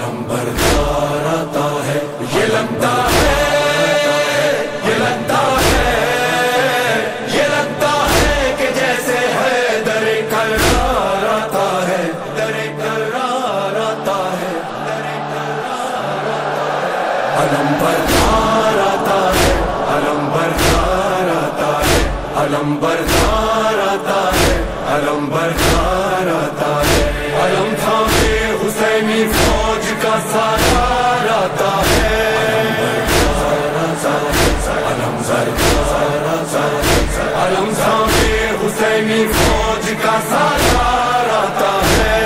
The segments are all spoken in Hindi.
अलम बरदार आता है। ये लगता है, ये लगता है, ये लगता है कि जैसे है दरे करार आता है दरे करार आता है दरे करार अलम बरदार आता है अलम बरदार आता है अलम बरदार आता है अलम बरदार आता है। फौज का सार आता है अलम है थामे हुसैनी फौज का है है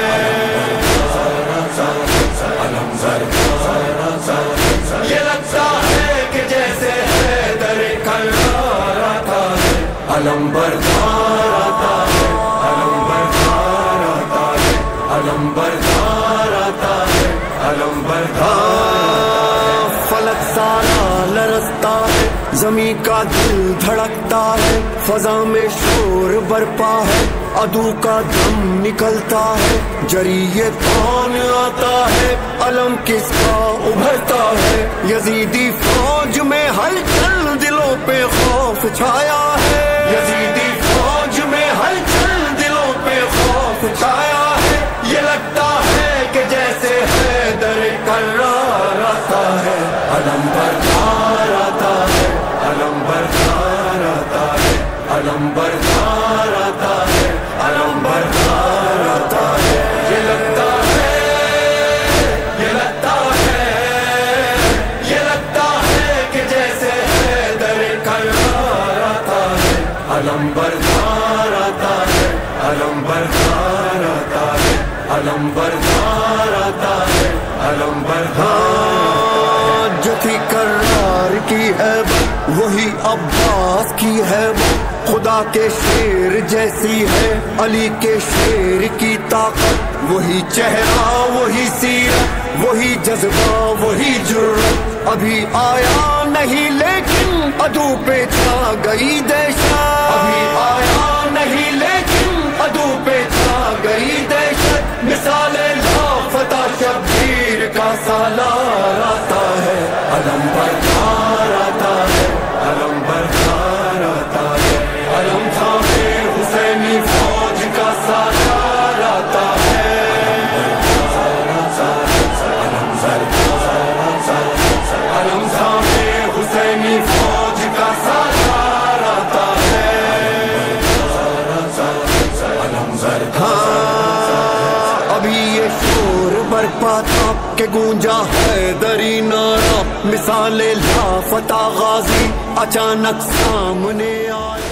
है जैसे है दरे आता है अलम बरदार आता है अलम बरदार आता है अलम बरदार आता है अलम बरदार फलक सारा लरसता है जमी का दिल धड़कता है, फजा में शोर बरपा है, अदू का दम निकलता है, ज़रिए कौन आता है, अलम किसका उभरता है, यजीदी फौज में हलचल दिलों पे खौफ छाया है, यजीदी अलम बरदार आता है अलम बरदार आता है अलम बरदार आता है अलम बरदार जो थी करार की है वही अब्बास की है खुदा के शेर जैसी है, अली के शेर की ताकत। वही चेहरा, वही सीरत, वही जज्बा, वही जुर्रत। अभी आया नहीं, लेकिन अदू पे छा गई दहशत अभी आया नहीं, लेकिन अदू छा गई दहशत मिसाल लाफता का साला आता है बरदार बरपा था के गूंजा है दरी नारा। मिसाले लाफता गाजी अचानक सामने आया